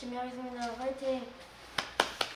열심히 하겠습니다. 화이팅!